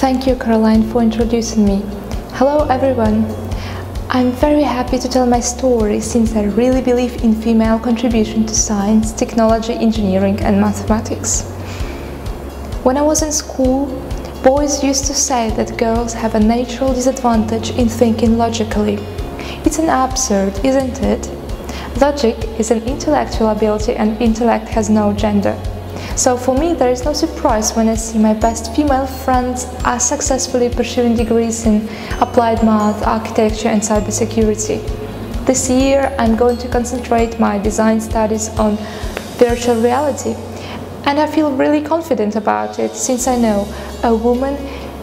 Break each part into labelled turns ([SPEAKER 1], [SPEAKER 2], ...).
[SPEAKER 1] Thank you, Caroline, for introducing me. Hello, everyone. I'm very happy to tell my story since I really believe in female contribution to science, technology, engineering and mathematics. When I was in school, boys used to say that girls have a natural disadvantage in thinking logically. It's an absurd, isn't it? Logic is an intellectual ability and intellect has no gender. So for me there is no surprise when I see my best female friends are successfully pursuing degrees in applied math, architecture and cybersecurity. This year I'm going to concentrate my design studies on virtual reality and I feel really confident about it since I know a woman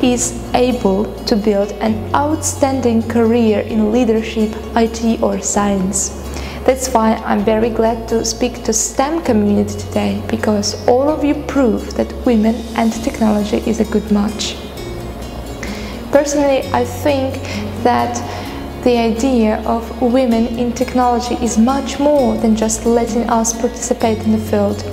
[SPEAKER 1] is able to build an outstanding career in leadership, IT or science. That's why I'm very glad to speak to STEM community today because all of you prove that women and technology is a good match. Personally, I think that the idea of women in technology is much more than just letting us participate in the field.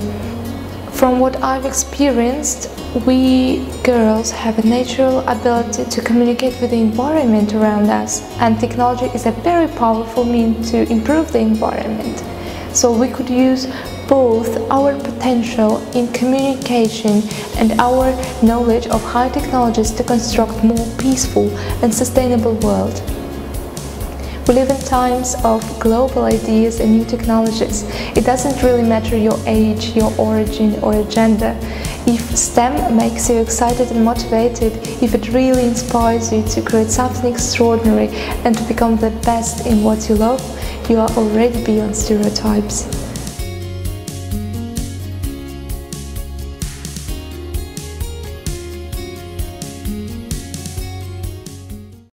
[SPEAKER 1] From what I've experienced, we girls have a natural ability to communicate with the environment around us and technology is a very powerful means to improve the environment. So we could use both our potential in communication and our knowledge of high technologies to construct more peaceful and sustainable world. We live in times of global ideas and new technologies. It doesn't really matter your age, your origin or your gender. If STEM makes you excited and motivated, if it really inspires you to create something extraordinary and to become the best in what you love, you are already beyond stereotypes.